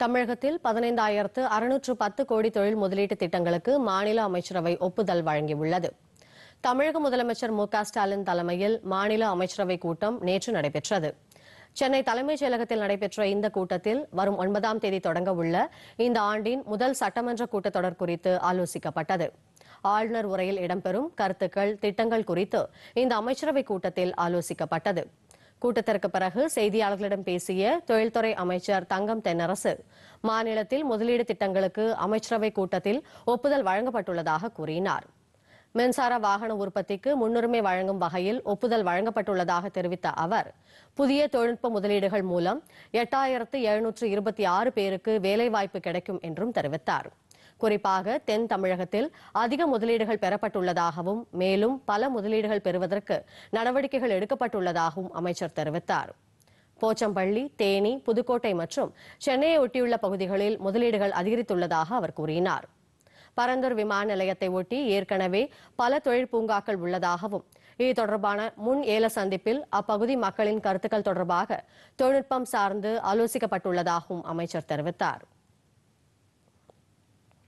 தமிழகத்தில் பதினைந்தாயிரத்து அறுநூற்று பத்து கோடி தொழில் முதலீட்டு திட்டங்களுக்கு மாநில அமைச்சரவை ஒப்புதல் வழங்கியுள்ளது. தமிழக முதலமைச்சர் மு ஸ்டாலின் தலைமையில் மாநில அமைச்சரவை கூட்டம் நேற்று நடைபெற்றது. சென்னை தலைமைச் செயலகத்தில் நடைபெற்ற இந்த கூட்டத்தில் வரும் ஒன்பதாம் தேதி தொடங்க உள்ள இந்த ஆண்டின் முதல் சட்டமன்ற கூட்டத்தொடர் குறித்து ஆலோசிக்கப்பட்டது. ஆளுநர் உரையில் இடம்பெறும் கருத்துக்கள் திட்டங்கள் குறித்து இந்த அமைச்சரவை கூட்டத்தில் ஆலோசிக்கப்பட்டது. கூட்டத்திற்கு பிறகு செய்தியாளர்களிடம் பேசிய தொழில்துறை அமைச்சர் தங்கம் தென்னரசு மாநிலத்தில் முதலீடு திட்டங்களுக்கு அமைச்சரவை கூட்டத்தில் ஒப்புதல் வழங்கப்பட்டுள்ளதாக கூறினார். மின்சார வாகன உற்பத்திக்கு முன்னுரிமை வழங்கும் வகையில் ஒப்புதல் வழங்கப்பட்டுள்ளதாக தெரிவித்த அவர் புதிய தொழில்நுட்ப முதலீடுகள் மூலம் எட்டாயிரத்து எழுநூற்று இருபத்தி ஆறு பேருக்கு வேலைவாய்ப்பு கிடைக்கும் என்றும் தெரிவித்தார். குறிப்பாக தென் தமிழகத்தில் அதிக முதலீடுகள் பெறப்பட்டுள்ளதாகவும் மேலும் பல முதலீடுகள் பெறுவதற்கு நடவடிக்கைகள் எடுக்கப்பட்டுள்ளதாகவும் அமைச்சர் தெரிவித்தார். போச்சம்பள்ளி தேனி புதுக்கோட்டை மற்றும் சென்னையை ஒட்டியுள்ள பகுதிகளில் முதலீடுகள் அதிகரித்துள்ளதாக அவர் கூறினார். பரந்தூர் விமான நிலையத்தை ஒட்டி ஏற்கனவே பல தொழில் பூங்காக்கள் உள்ளதாகவும் இது தொடர்பான முன் ஏல சந்திப்பில் அப்பகுதி மக்களின் கருத்துக்கள் தொடர்பாக தொழில்நுட்பம் சார்ந்து ஆலோசிக்கப்பட்டுள்ளதாகவும் அமைச்சர் தெரிவித்தார்.